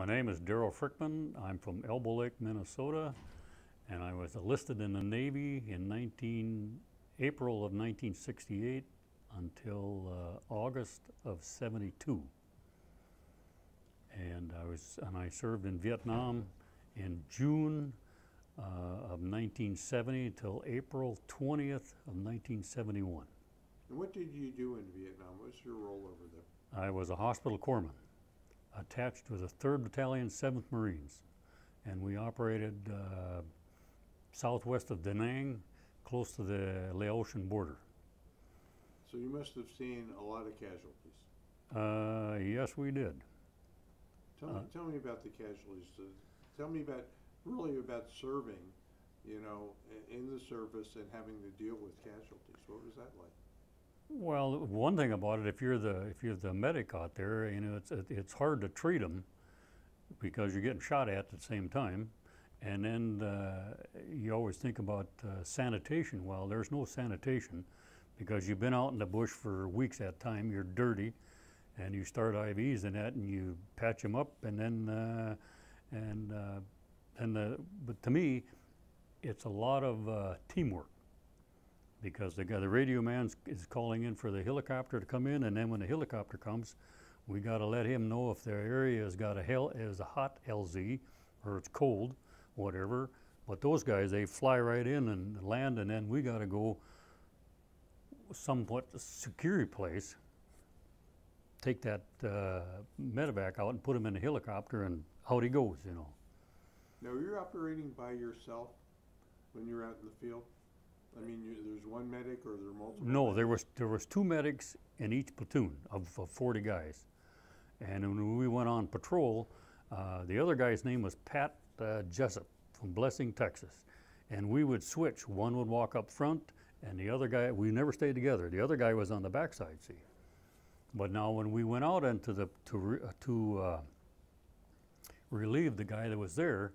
My name is Darrell Frykman. I'm from Elbow Lake, Minnesota, and I was enlisted in the Navy in 19, April of 1968 until uh, August of 72. And I was, and I served in Vietnam in June uh, of 1970 until April 20th of 1971. And what did you do in Vietnam? What was your role over there? I was a hospital corpsman attached to the 3rd Battalion, 7th Marines. And we operated uh, southwest of Da Nang, close to the Laotian border. So you must have seen a lot of casualties. Uh, yes, we did. Tell, me, Uh, tell me about the casualties. Uh, Tell me about, really about serving, you know, in the service and having to deal with casualties. What was that like? Well, one thing about it, if you're the if you're the medic out there, you know, it's it's hard to treat them because you're getting shot at at the same time, and then uh, you always think about uh, sanitation. Well, there's no sanitation because you've been out in the bush for weeks at a time. You're dirty, and you start IVs and that, and you patch them up, and then uh, and uh, and the but to me, it's a lot of uh, teamwork because the the radio man is calling in for the helicopter to come in, and then when the helicopter comes, we got to let him know if their area has got a hell is a hot LZ or it's cold, whatever. But those guys, they fly right in and land, and then we got to go somewhat secure place, take that uh, medevac out and put him in the helicopter, and out he goes, you know. Now, you're operating by yourself when you're out in the field? I mean, you, there's one medic or there are multiple? No, there was there was two medics in each platoon of, of 40 guys, and when we went on patrol, uh, the other guy's name was Pat uh, Jessup from Blessing, Texas, and we would switch. One would walk up front, and the other guy we never stayed together. The other guy was on the backside. See, but now when we went out into the to re, uh, to uh, relieve the guy that was there,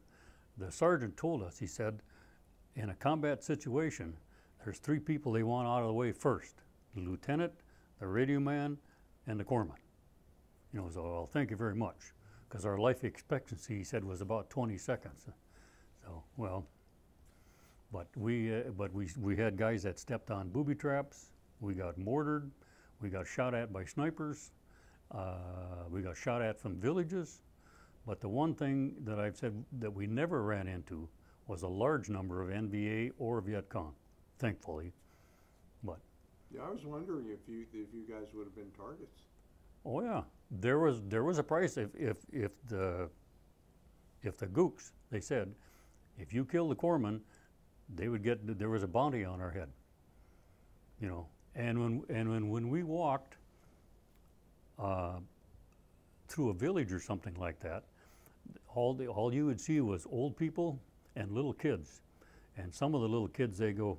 the sergeant told us. He said, in a combat situation, there's three people they want out of the way first the lieutenant, the radio man, and the corpsman. You know, so well, thank you very much. Because our life expectancy, he said, was about 20 seconds. So, well, but we, uh, but we, we had guys that stepped on booby traps, we got mortared, we got shot at by snipers, uh, we got shot at from villages. But the one thing that I've said that we never ran into was a large number of NVA or Viet Cong thankfully. But Yeah, I was wondering if you, if you guys would have been targets. oh yeah, there was there was a price if if if the if the gooks they said if you kill the corpsman, they would get there was a bounty on our head. You know, and when and when when we walked uh, through a village or something like that, all the all you would see was old people and little kids, and some of the little kids they go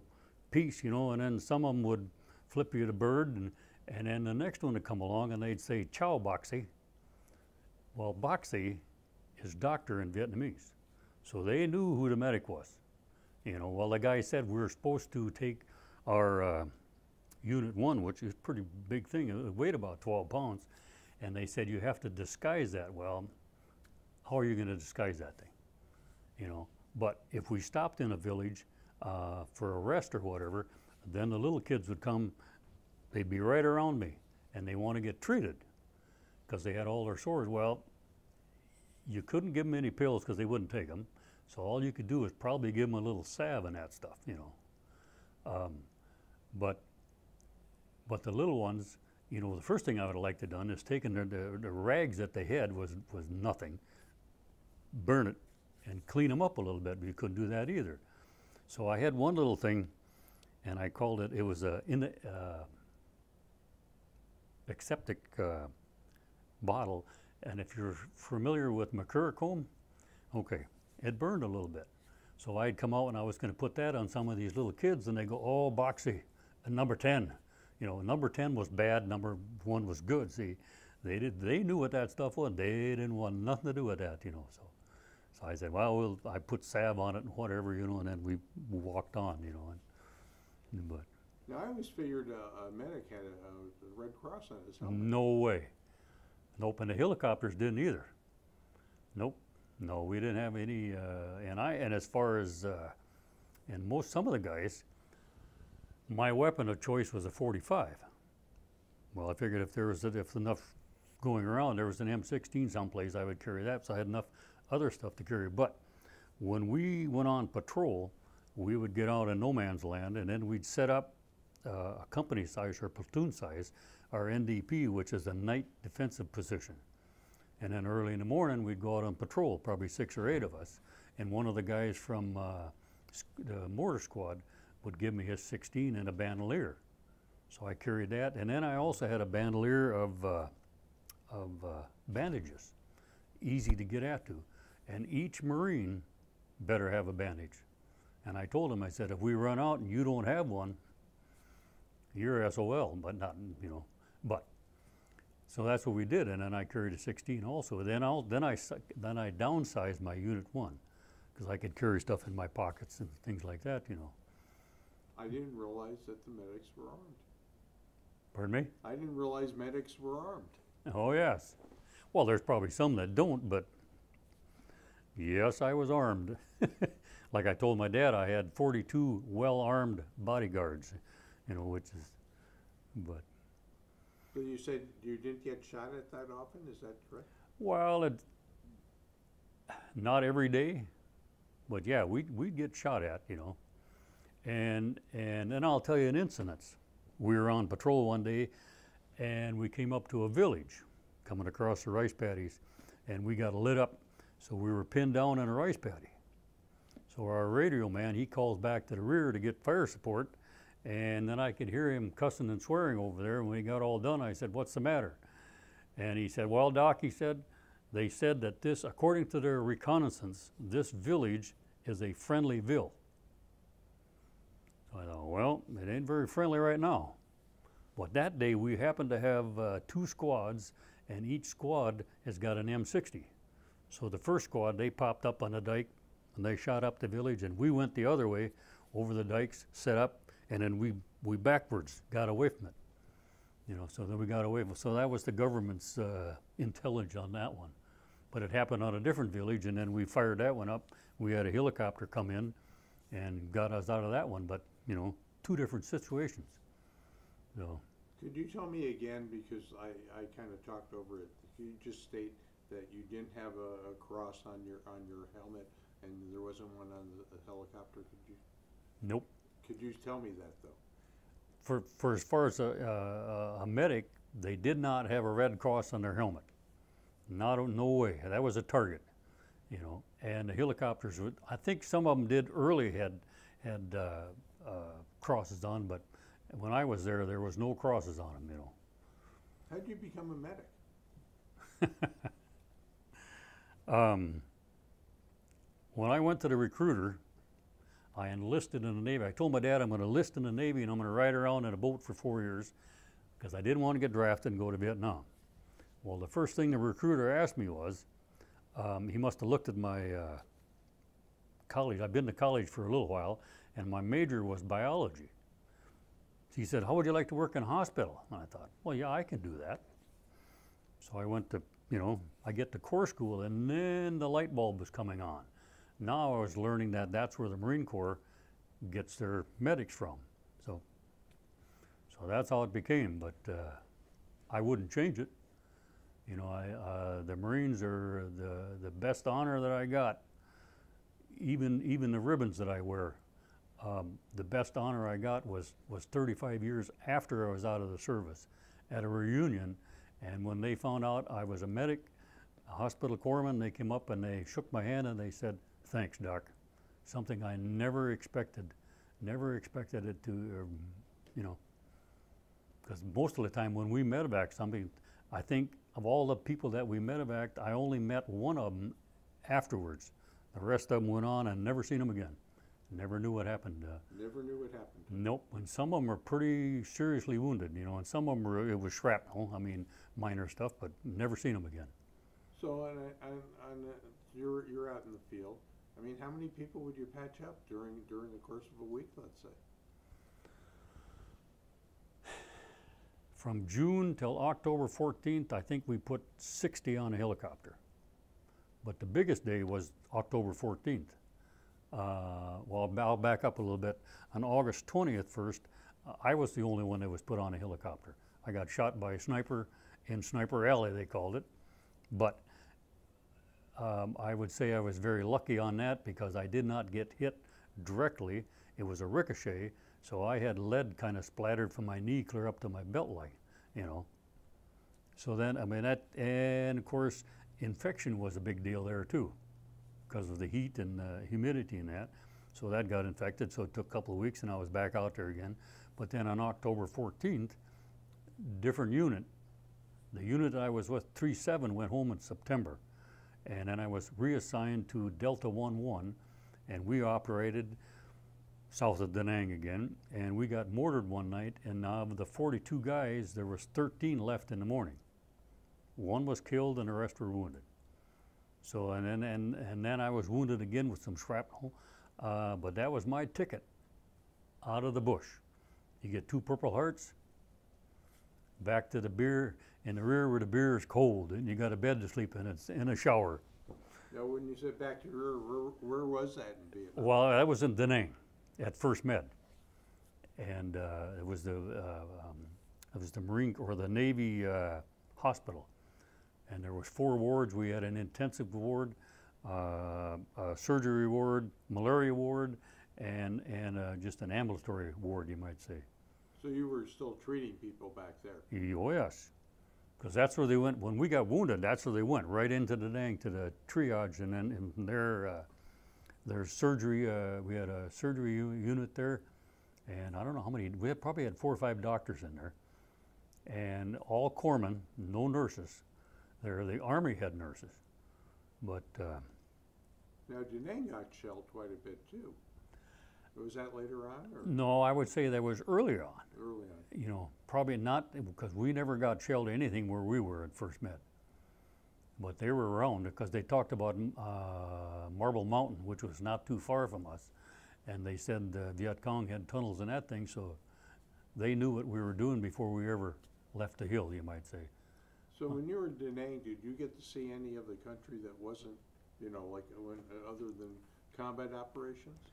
peace, you know, and then some of them would flip you the bird, and, and then the next one would come along and they'd say, Chow Boxy. Well, Boxy is doctor in Vietnamese. So they knew who the medic was. You know, well, the guy said we are supposed to take our uh, Unit 1, which is a pretty big thing, it weighed about 12 pounds, and they said you have to disguise that. Well, how are you going to disguise that thing? You know, but if we stopped in a village uh, for a rest or whatever, then the little kids would come, they'd be right around me, and they want to get treated because they had all their sores. Well, you couldn't give them any pills because they wouldn't take them. So all you could do is probably give them a little salve and that stuff, you know. Um, but but the little ones, you know, the first thing I would have liked to done is taken the, the, the rags that they had was was nothing, burn it, and clean them up a little bit. But you couldn't do that either. So I had one little thing, and I called it. It was a in the uh, aseptic uh, bottle, and if you're familiar with mercurochrome, okay, it burned a little bit. So I'd come out and I was going to put that on some of these little kids, and they go, "Oh, Boxy, uh, number ten." You know, number ten was bad, number one was good. See, they did. They knew what that stuff was. They didn't want nothing to do with that. You know, so. So I said, well, we'll, I put salve on it and whatever, you know, and then we walked on, you know. And, but Now, I always figured uh, a medic had a, a Red Cross on his helmet. no way. Nope, and the helicopters didn't either. Nope. No, we didn't have any, uh, and I, and as far as, uh, and most, some of the guys, my weapon of choice was a 45. Well, I figured if there was, if enough going around, there was an M16 someplace, I would carry that, so I had enough other stuff to carry. But when we went on patrol, we would get out in no man's land, and then we'd set up uh, a company size or platoon size, our NDP, which is a night defensive position. And then early in the morning, we'd go out on patrol, probably six or eight of us. And one of the guys from uh, the mortar squad would give me his 16 and a bandolier. So I carried that. And then I also had a bandolier of, uh, of uh, bandages, easy to get at to. And each Marine better have a bandage. And I told him, I said, if we run out and you don't have one, you're SOL, but not, you know, but so that's what we did, and then I carried a 16 also. Then I'll, then I then I downsized my Unit One, because I could carry stuff in my pockets and things like that, you know. I didn't realize that the medics were armed. Pardon me? I didn't realize medics were armed. Oh yes. Well, there's probably some that don't, but yes, I was armed. like I told my dad, I had 42 well-armed bodyguards, you know, which is, but So you said you didn't get shot at that often, is that correct? Well, it, not every day, but yeah, we we'd get shot at, you know. And and then I'll tell you an incident. We were on patrol one day, and we came up to a village, coming across the rice paddies, and we got lit up. So we were pinned down in a rice paddy. So our radio man he calls back to the rear to get fire support, and then I could hear him cussing and swearing over there. And when he got all done, I said, "What's the matter?" And he said, Well, Doc, he said, they said that this, according to their reconnaissance, this village is a friendly ville. So I thought, Well, it ain't very friendly right now. But that day we happened to have uh, two squads, and each squad has got an M60. So the first squad, they popped up on the dike and they shot up the village, and we went the other way over the dikes, set up, and then we, we backwards got away from it. You know, so then we got away. with- So that was the government's uh, intelligence on that one. But it happened on a different village, and then we fired that one up. We had a helicopter come in and got us out of that one. But you know, two different situations. So Could you tell me again, because I, I kind of talked over it, could you just state that you didn't have a, a cross on your, on your helmet and there wasn't one on the the helicopter? Could you, nope. could you tell me that though? For for as far as a, a, a medic, they did not have a red cross on their helmet. Not no way. That was a target. You know, and the helicopters. Would, I think some of them did early had had uh, uh, crosses on, but when I was there, there was no crosses on them. You know. How'd you become a medic? Um, when I went to the recruiter, I enlisted in the Navy. I told my dad I'm going to enlist in the Navy and I'm going to ride around in a boat for four years because I didn't want to get drafted and go to Vietnam. Well, the first thing the recruiter asked me was, um, he must have looked at my uh, college. I've been to college for a little while, and my major was biology. He said, "How would you like to work in a hospital?" And I thought, "Well, yeah, I can do that." So I went to, you know, I get to Corps school, and then the light bulb was coming on. Now I was learning that that's where the Marine Corps gets their medics from. So, so that's how it became. But uh, I wouldn't change it. You know, I, uh, the Marines are the the best honor that I got. Even even the ribbons that I wear, um, the best honor I got was was 35 years after I was out of the service, at a reunion, and when they found out I was a medic, a hospital corpsman, they came up and they shook my hand and they said, "Thanks, Doc." Something I never expected, never expected it to, um, you know. Because most of the time when we medevac something, I think of all the people that we medevaced, I only met one of them afterwards. The rest of them went on and never seen them again. Never knew what happened. Uh, Never knew what happened. Nope, and some of them are pretty seriously wounded, you know, and some of them were, it was shrapnel, I mean, minor stuff, but never seen them again. So and, a- on, on, you're, you're out in the field. I mean, how many people would you patch up during, during the course of a week, let's say? From June till October 14th, I think we put 60 on a helicopter. But the biggest day was October 14th. Uh, well, I'll back up a little bit. On August 20th, first, I was the only one that was put on a helicopter. I got shot by a sniper in Sniper Alley, they called it. But um, I would say I was very lucky on that because I did not get hit directly. It was a ricochet, so I had lead kind of splattered from my knee clear up to my belt line, you know. So then, I mean, that, and of course, infection was a big deal there too because of the heat and uh, humidity and that. So that got infected, so it took a couple of weeks and I was back out there again. But then on October 14th, different unit. The unit I was with, 3-7, went home in September. And then I was reassigned to Delta 1-1, and we operated south of Da Nang again. And we got mortared one night, and of the 42 guys, there was 13 left in the morning. One was killed and the rest were wounded. So, and then, and, and then I was wounded again with some shrapnel, uh, but that was my ticket out of the bush. You get two Purple Hearts, back to the beer, in the rear where the beer is cold, and you got a bed to sleep in, it's in a shower. Now, when you said back to the rear, where, where was that in Vietnam? Well, that was in Da Nang, at First Med, and uh, it was the uh, um, it was the Marine or the Navy uh, hospital, and there was four wards. We had an intensive ward, uh, a surgery ward, malaria ward, and and uh, just an ambulatory ward, you might say. So you were still treating people back there? Oh yes, because that's where they went when we got wounded. That's where they went right into the dang to the triage, and then in their uh, their surgery. Uh, we had a surgery unit there, and I don't know how many. We had, probably had four or five doctors in there, and all corpsmen, no nurses. They're the army head nurses, but uh, Now, Da Nang got shelled quite a bit too. Was that later on or no, I would say that was earlier on. early on? you know, probably not because we never got shelled anything where we were at First Med. But they were around because they talked about uh, Marble Mountain, which was not too far from us, and they said the Viet Cong had tunnels in that thing, so they knew what we were doing before we ever left the hill, you might say. So when you were in Da Nang, did you get to see any of the country that wasn't, you know, like when, uh, other than combat operations?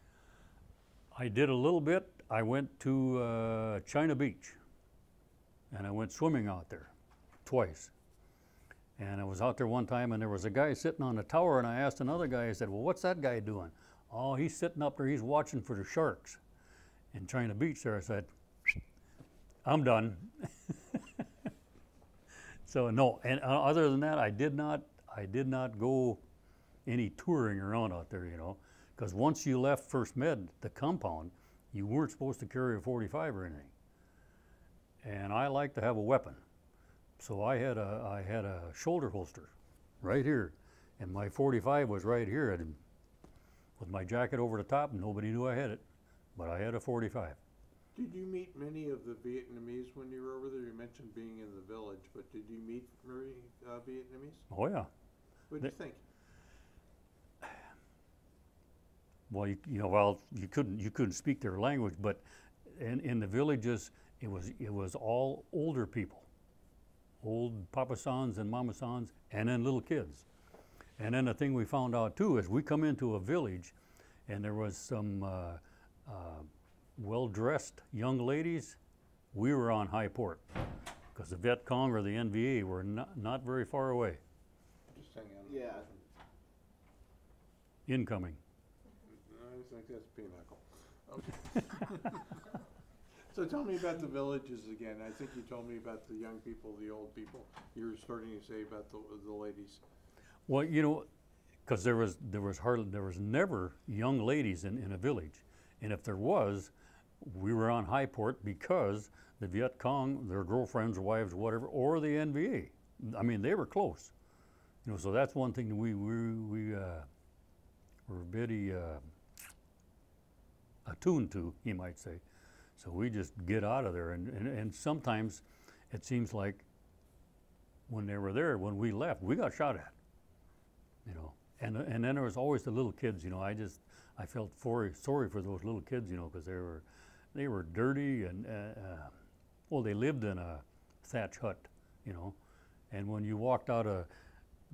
I did a little bit. I went to uh, China Beach, and I went swimming out there twice. And I was out there one time, and there was a guy sitting on a tower, and I asked another guy. I said, "Well, what's that guy doing?" Oh, he's sitting up there. He's watching for the sharks in China Beach. There, I said, "I'm done." so no, and uh, other than that, I did not. I did not go any touring around out there. You know. Because once you left First Med, the compound, you weren't supposed to carry a 45 or anything. And I like to have a weapon. So I had a, I had a shoulder holster right here. And my 45 was right here with my jacket over the top, and nobody knew I had it. But I had a 45. Did you meet many of the Vietnamese when you were over there? You mentioned being in the village, but did you meet many uh, Vietnamese? Oh, yeah. What do you think? Well, you, you know, well, you couldn't you couldn't speak their language, but in, in the villages, it was it was all older people, old papa sons and mama sons, and then little kids. And then the thing we found out too is we come into a village, and there was some uh, uh, well-dressed young ladies. We were on high port because the Viet Cong or the NVA were not, not very far away, Just hang on. Yeah. incoming. I think that's pinochle. Okay. So tell me about the villages again. I think you told me about the young people, the old people. You were starting to say about the, the ladies. Well, you know, because there was there was hardly there was never young ladies in, in a village, and if there was, we were on high port because the Viet Cong, their girlfriends, wives, whatever, or the NVA. I mean, they were close. You know, so that's one thing that we we we uh, were very uh, attuned to, you might say. So we just get out of there, and, and, and sometimes it seems like when they were there, when we left, we got shot at you know. And and then there was always the little kids, you know. I just I felt for, sorry for those little kids, you know, because they were they were dirty and uh, uh, well, they lived in a thatch hut, you know. And when you walked out of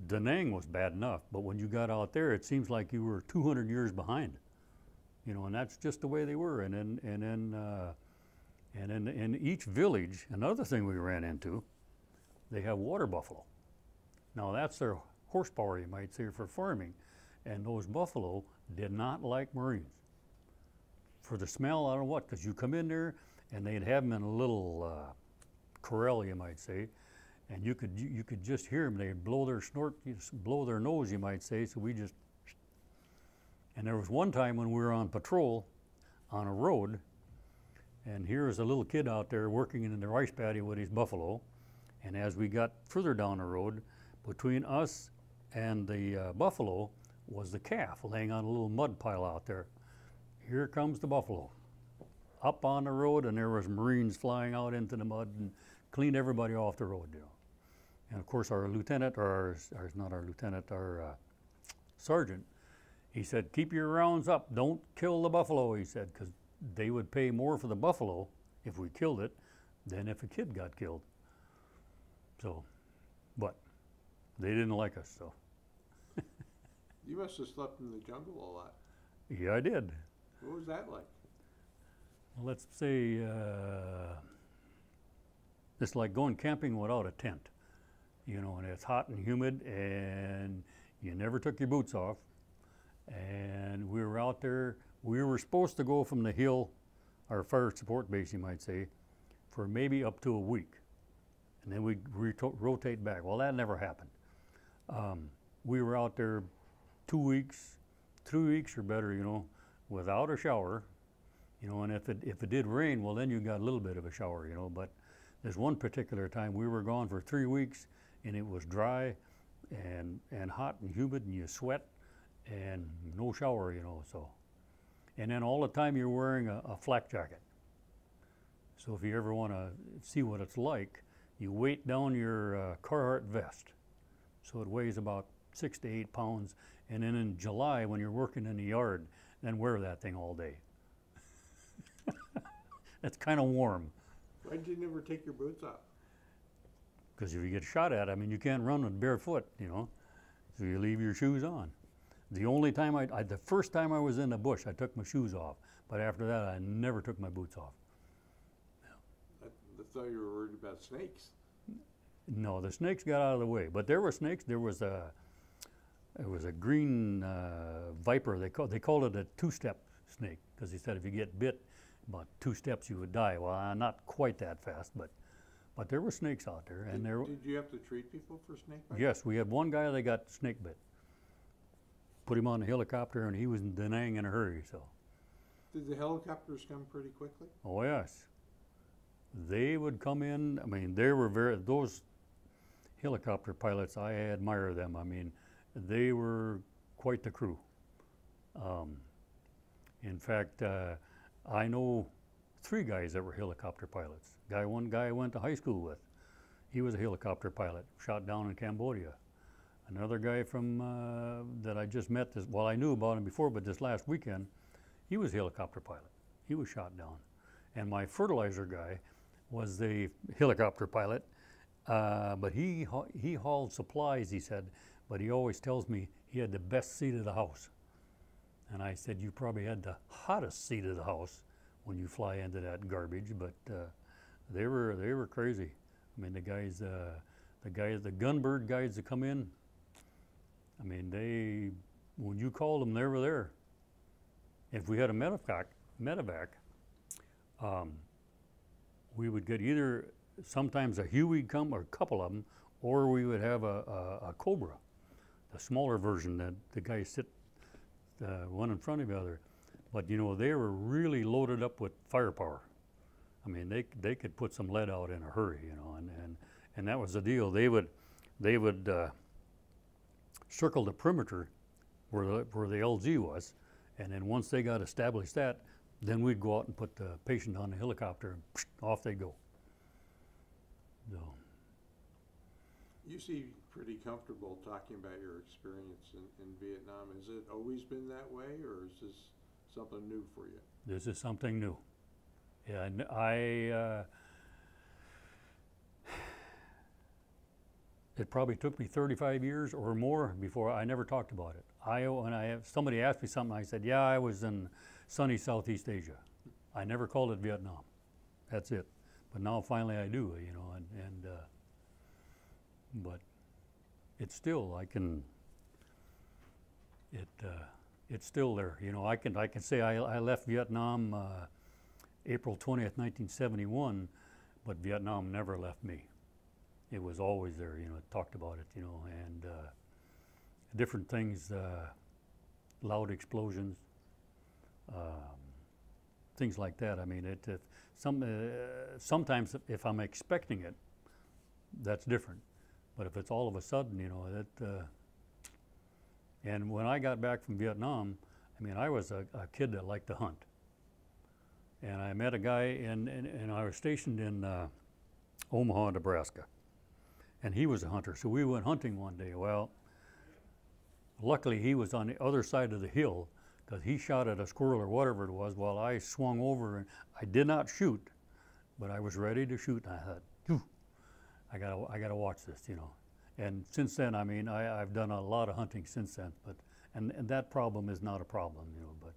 Da Nang was bad enough, but when you got out there, it seems like you were 200 years behind. You know, and that's just the way they were. And then, and then, uh, and in, in each village, another thing we ran into, they have water buffalo. Now that's their horsepower, you might say, for farming. And those buffalo did not like Marines. For the smell, I don't know what, because you come in there and they'd have them in a little uh, corral, you might say, and you could you, you could just hear them. They'd blow their snort, blow their nose, you might say. So we just. And there was one time when we were on patrol, on a road, and here was a little kid out there working in the rice paddy with his buffalo, and as we got further down the road, between us and the uh, buffalo was the calf laying on a little mud pile out there. Here comes the buffalo up on the road, and there was Marines flying out into the mud and cleaned everybody off the road, you know. And of course, our lieutenant, or our, our not our lieutenant, our uh, sergeant, he said, "Keep your rounds up. Don't kill the buffalo." He said, because they would pay more for the buffalo if we killed it than if a kid got killed. So, but they didn't like us, so You must have slept in the jungle a lot. yeah, I did. What was that like? Well, let's say uh, it's like going camping without a tent, you know, and it's hot and humid, and you never took your boots off. And we were out there. We were supposed to go from the hill, our fire support base, you might say, for maybe up to a week, and then we'd reto- rotate back. Well, that never happened. Um, we were out there two weeks, three weeks or better, you know, without a shower, you know, and if it, if it did rain, well, then you got a little bit of a shower, you know. But there's one particular time we were gone for three weeks, and it was dry, and and hot and humid, and you sweat, and no shower, you know. So, and then all the time you're wearing a, a flak jacket. So if you ever want to see what it's like, you weight down your uh, Carhartt vest, so it weighs about six to eight pounds, and then in July when you're working in the yard, then wear that thing all day. It's kind of warm Why did you never take your boots off? because if you get shot at, I mean, you can't run with barefoot, you know. So you leave your shoes on. The only time I, I, the first time I was in the bush, I took my shoes off. But after that, I never took my boots off. I, I thought you were worried about snakes. No, the snakes got out of the way. But there were snakes. There was a, there was a green uh, viper. They called they called it a two-step snake because he said if you get bit, about two steps you would die. Well, uh, not quite that fast, but, but there were snakes out there, and did, there. did you have to treat people for snake bites? Yes, we had one guy that got snake bit. Put him on the helicopter, and he was in Danang in a hurry. So, Did the helicopters come pretty quickly? oh yes, they would come in. I mean, they were very those helicopter pilots. I admire them. I mean, they were quite the crew. Um, in fact, uh, I know three guys that were helicopter pilots. Guy, one guy I went to high school with, he was a helicopter pilot, shot down in Cambodia. Another guy from uh, that I just met, this, well, I knew about him before, but this last weekend, he was a helicopter pilot. He was shot down. And my fertilizer guy was the helicopter pilot, uh, but he he hauled supplies. He said, but he always tells me he had the best seat of the house. And I said, you probably had the hottest seat of the house when you fly into that garbage. But uh, they were they were crazy. I mean, the guys, uh, the guys, the gunbird guys that come in. I mean, they when you called them, they were there. If we had a medevac, medevac, um, we would get either sometimes a Huey come or a couple of them, or we would have a, a, a Cobra, the smaller version that the guys sit uh, one in front of the other. But you know, they were really loaded up with firepower. I mean, they they could put some lead out in a hurry, you know, and and, and that was the deal. They would they would uh, circle the perimeter where the where the LZ was, and then once they got established that, then we'd go out and put the patient on the helicopter, and off they go. So, You seem pretty comfortable talking about your experience in, in Vietnam. Has it always been that way, or is this something new for you? this is something new. And I. Uh, it probably took me 35 years or more before I never talked about it. I, when I have, somebody asked me something, I said, yeah, I was in sunny Southeast Asia. I never called it Vietnam. That's it. But now finally I do, you know, and, and uh, but it's still, I can, it, uh, it's still there. You know, I can, I can say I, I left Vietnam uh, April 20th, 1971, but Vietnam never left me. It was always there, you know, it talked about it, you know, and uh, different things, uh, loud explosions, um, things like that. I mean, it, it some, uh, sometimes if I'm expecting it, that's different. But if it's all of a sudden, you know, that, uh, and when I got back from Vietnam, I mean, I was a, a kid that liked to hunt. And I met a guy in, and I was stationed in uh, Omaha, Nebraska. And he was a hunter, so we went hunting one day. Well, luckily he was on the other side of the hill because he shot at a squirrel or whatever it was while I swung over and I did not shoot, but I was ready to shoot. And I thought, I gotta, I gotta watch this, you know. And since then, I mean, I, I've done a lot of hunting since then, but, and, and that problem is not a problem, you know, but,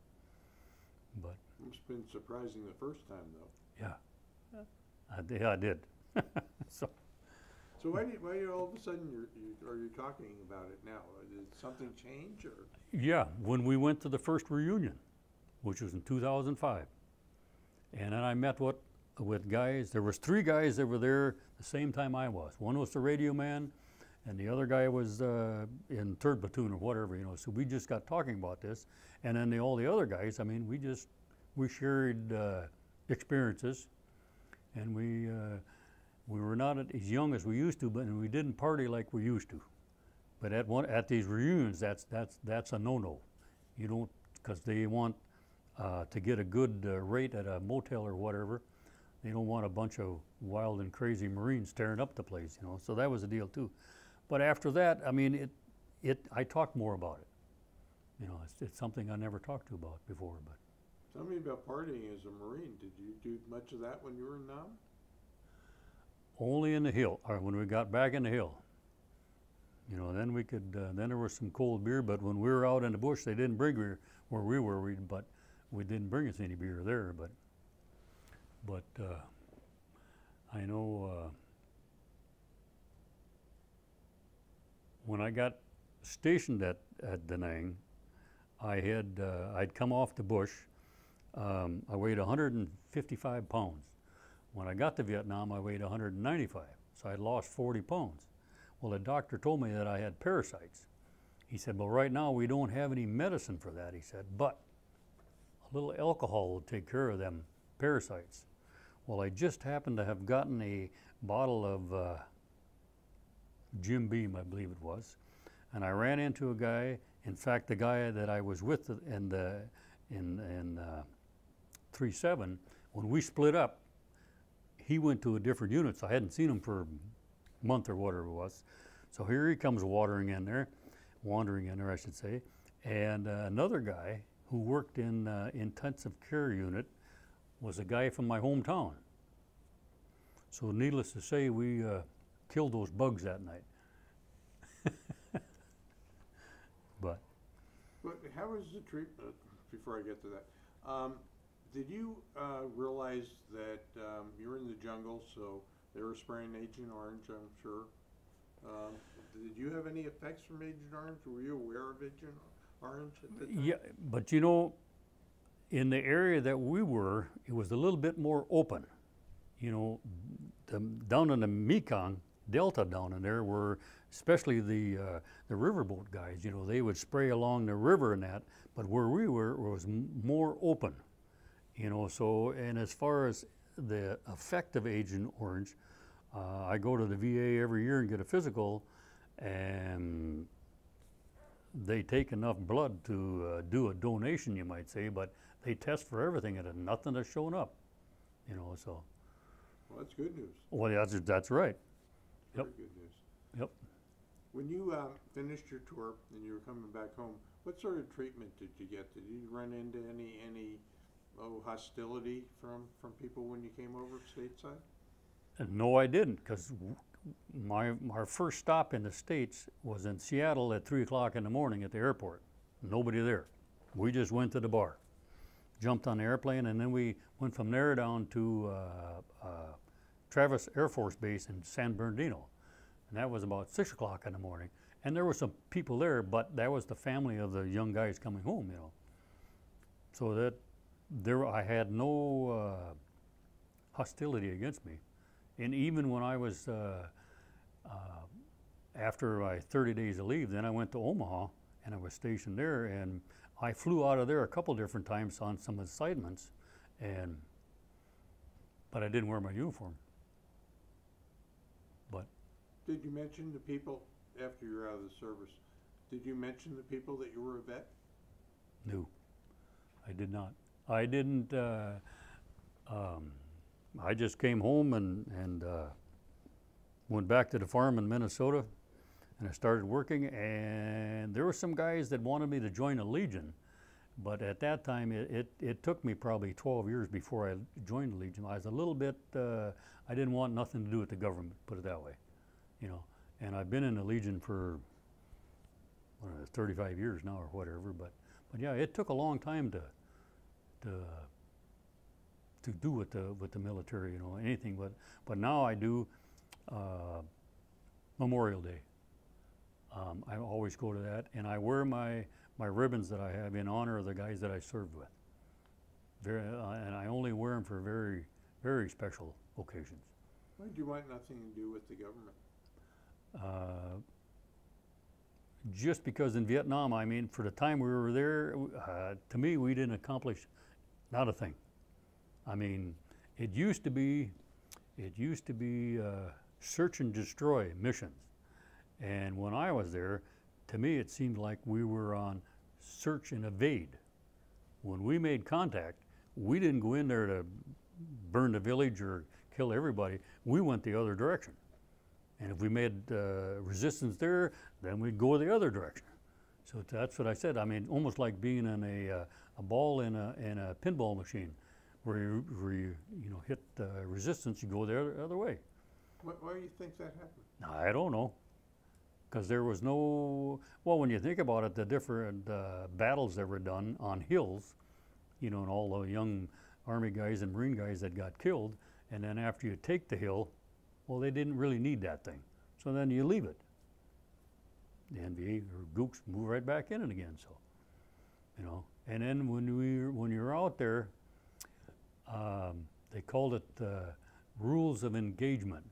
but, It's been surprising the first time though. yeah. I, I did. so, So why you, why all of a sudden you're, you, are you talking about it now? Did something change or? Yeah, when we went to the first reunion, which was in 2005, and then I met what with guys. There was three guys that were there the same time I was. One was the radio man, and the other guy was uh, in third platoon or whatever, you know. So we just got talking about this, and then the, all the other guys. I mean, we just we shared uh, experiences, and we uh, we were not as young as we used to, but we didn't party like we used to. But at one at these reunions, that's that's that's a no-no. You don't because they want uh, to get a good uh, rate at a motel or whatever. They don't want a bunch of wild and crazy Marines tearing up the place, you know. So that was a deal too. But after that, I mean, it it I talked more about it. You know, it's, it's something I never talked to about before. But Tell me about partying as a Marine. Did you do much of that when you were in Nam? only in the hill, or when we got back in the hill. You know, then we could, uh, then there was some cold beer, but when we were out in the bush, they didn't bring beer where we were, we, but we didn't bring us any beer there, but, but, uh, I know, uh, when I got stationed at, at Da Nang, I had, uh, I'd come off the bush, um, I weighed 155 pounds. When I got to Vietnam, I weighed 195, so I'd lost 40 pounds. Well, the doctor told me that I had parasites. He said, Well, right now we don't have any medicine for that, he said, but a little alcohol will take care of them parasites. Well, I just happened to have gotten a bottle of uh, Jim Beam, I believe it was, and I ran into a guy. In fact, the guy that I was with in the in in uh, three seven, when we split up, he went to a different unit, so I hadn't seen him for a month or whatever it was. So here he comes watering in there, wandering in there, I should say, and uh, another guy who worked in uh, intensive care unit was a guy from my hometown. So needless to say, we uh, killed those bugs that night. but But how was the treatment, before I get to that, um, did you, uh, realize that, um, you're in the jungle, so they were spraying Agent Orange, I'm sure? Um, did you have any effects from Agent Orange? Were you aware of Agent Orange at the time? Yeah, but you know, in the area that we were, it was a little bit more open. You know, the, down in the Mekong Delta down in there were, especially the uh, the riverboat guys. You know, they would spray along the river and that. But where we were was more open. You know, so and as far as the effect of Agent Orange, uh, I go to the VA every year and get a physical, and they take enough blood to uh, do a donation, you might say, but they test for everything and nothing has shown up. You know, so Well, that's good news. well, that's that's right. Very Yep. good news. Yep. When you, um, finished your tour and you were coming back home, what sort of treatment did you get? Did you run into any, any, oh, hostility from, from people when you came over stateside? And no, I didn't, because my, our first stop in the States was in Seattle at three o'clock in the morning at the airport. Nobody there. We just went to the bar, jumped on the airplane, and then we went from there down to uh, uh, Travis Air Force Base in San Bernardino. And that was about six o'clock in the morning. And there were some people there, but that was the family of the young guys coming home, you know. So that there, I had no uh, hostility against me. And even when I was, uh, uh, after my 30 days of leave, then I went to Omaha and I was stationed there. And I flew out of there a couple different times on some assignments, and but I didn't wear my uniform. But Did you mention the people, after you're out of the service, did you mention the people that you were a vet? no, I did not. I didn't. Uh, um, I just came home and and uh, went back to the farm in Minnesota, and I started working. And there were some guys that wanted me to join a Legion, but at that time it, it, it took me probably 12 years before I joined the Legion. I was a little bit. Uh, I didn't want nothing to do with the government. Put it that way, you know. And I've been in the Legion for is 35 years now or whatever. But but yeah, it took a long time to to to do with the with the military, you know, anything. But but now I do uh, Memorial Day. Um, I always go to that, and I wear my my ribbons that I have in honor of the guys that I served with. Very, uh, and I only wear them for very very special occasions. Why do you want nothing to do with the government? Uh, just because in Vietnam, I mean, for the time we were there, uh, to me, we didn't accomplish not a thing. I mean, it used to be, it used to be uh, search and destroy missions, and when I was there, to me, it seemed like we were on search and evade. When we made contact, we didn't go in there to burn the village or kill everybody. We went the other direction. And if we made uh, resistance there, then we'd go the other direction. So that's what I said. I mean, almost like being in a, uh, a ball in a, in a pinball machine, where you, where you, you know, hit uh, resistance, you go the other, other way. Why, why do you think that happened? I don't know. Because there was no, well, when you think about it, the different uh, battles that were done on hills, you know, and all the young Army guys and Marine guys that got killed, and then after you take the hill, well, they didn't really need that thing. So then you leave it. The NVA or Gooks move right back in it again, so, you know. And then when we when you're out there, um, they called it uh, rules of engagement.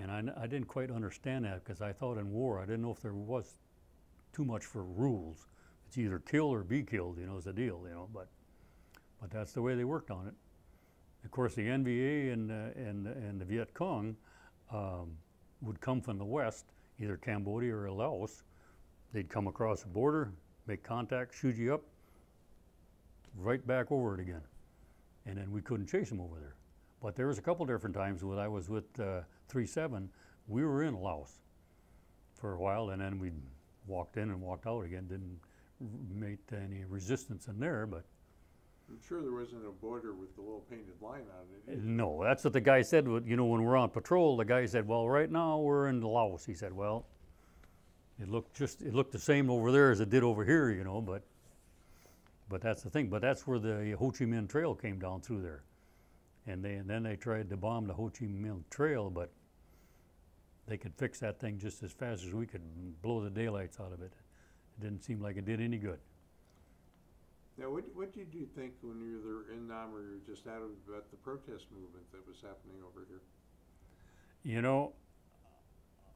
And I didn't quite understand that because I thought in war, I didn't know if there was too much for rules. It's either kill or be killed, you know, is the deal, you know. But, but that's the way they worked on it. Of course, the NVA and, uh, and, and the Viet Cong um, would come from the west, either Cambodia or Laos. They'd come across the border, make contact, shoot you up, right back over it again. And then we couldn't chase them over there. But there was a couple different times when I was with uh, 3-7, we were in Laos for a while, and then we walked in and walked out again. Didn't make any resistance in there, but I'm sure there wasn't a border with the little painted line on it. either. no, that's what the guy said. You know, when we're on patrol, the guy said, "Well, right now we're in Laos." He said, "Well, it looked just it looked the same over there as it did over here, you know, but but that's the thing. But that's where the Ho Chi Minh Trail came down through there, and they and then they tried to bomb the Ho Chi Minh Trail, but they could fix that thing just as fast as we could blow the daylights out of it. It didn't seem like it did any good. Now, what, what did you think when you were there in Nam or you were just out of, about the protest movement that was happening over here? You know,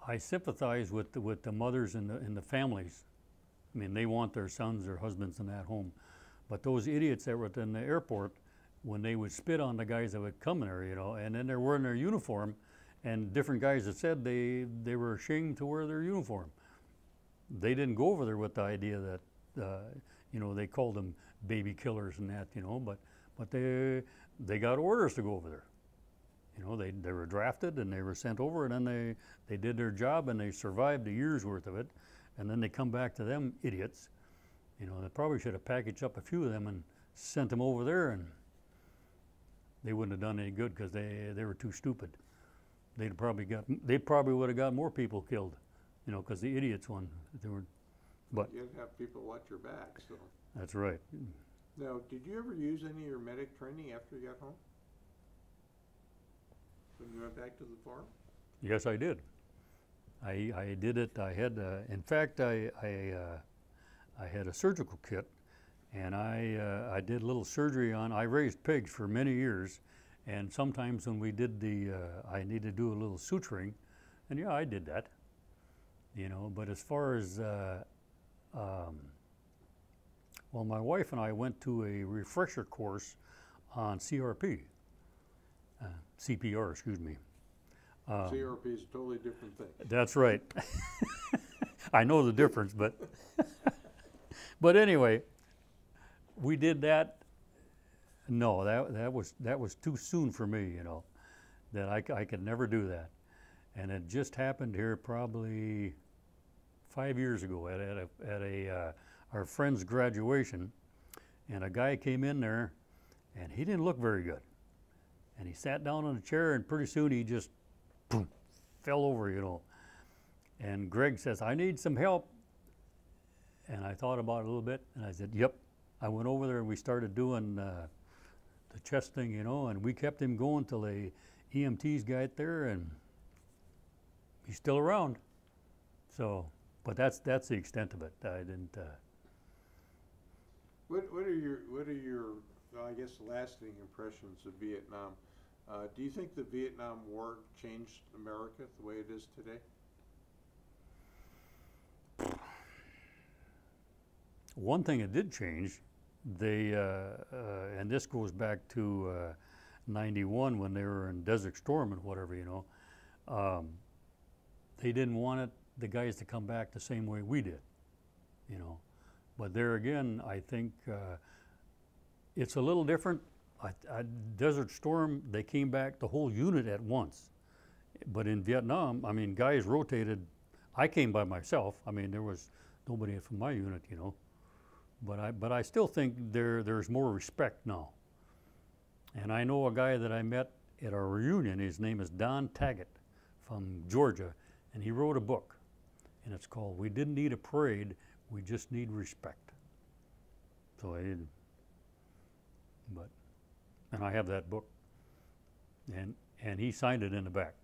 I sympathize with the, with the mothers and the, and the families. I mean, they want their sons, their husbands in that home. But those idiots that were in the airport, when they would spit on the guys that would come there, you know, and then they're wearing their uniform, and different guys that said they, they were ashamed to wear their uniform. They didn't go over there with the idea that, uh, you know, they called them baby killers and that, you know, but, but they, they got orders to go over there. You know, they, they were drafted and they were sent over, and then they, they did their job and they survived a year's worth of it. And then they come back to them idiots. You know, they probably should have packaged up a few of them and sent them over there, and they wouldn't have done any good because they, they were too stupid. they'd probably got, they probably would have got more people killed, you know, because the idiots won. They were, but You gotta have people watch your back, so. that's right. Now, did you ever use any of your medic training after you got home? When you went back to the farm? Yes, I did. I, I did it. I had, uh, in fact, I, I, uh, I had a surgical kit, and I, uh, I did a little surgery on. I raised pigs for many years, and sometimes when we did the, uh, I needed to do a little suturing, and yeah, I did that. You know, but as far as, uh, um, well, my wife and I went to a refresher course on CRP, uh, CPR, excuse me. Um, CRP is a totally different thing. that's right. I know the difference, but but anyway, we did that. No, that that was that was too soon for me, you know. That I, I could never do that, and it just happened here probably five years ago at, at a at a uh, our friend's graduation, and a guy came in there, and he didn't look very good, and he sat down on a chair, and pretty soon he just boom, fell over, you know. And Greg says, I need some help. And I thought about it a little bit, and I said, Yep. I went over there and we started doing uh, the chest thing, you know, and we kept him going till the EMTs got there, and he's still around. So, but that's that's the extent of it. I didn't. Uh, What, what are your, what are your, well, I guess, lasting impressions of Vietnam? Uh, do you think the Vietnam War changed America the way it is today? One thing it did change, they, uh, uh, and this goes back to uh, 91 when they were in Desert Storm and whatever, you know, um, they didn't want it, the guys to come back the same way we did, you know. But there again, I think uh, it's a little different. I, I, Desert Storm, they came back the whole unit at once. But in Vietnam, I mean, guys rotated. I came by myself. I mean, there was nobody from my unit, you know. But I, but I still think there, there's more respect now. And I know a guy that I met at a reunion. His name is Don Taggett from Georgia, and he wrote a book, and it's called "We Didn't Need a Parade, We Just Need Respect." So I. But, and I have that book, and and he signed it in the back.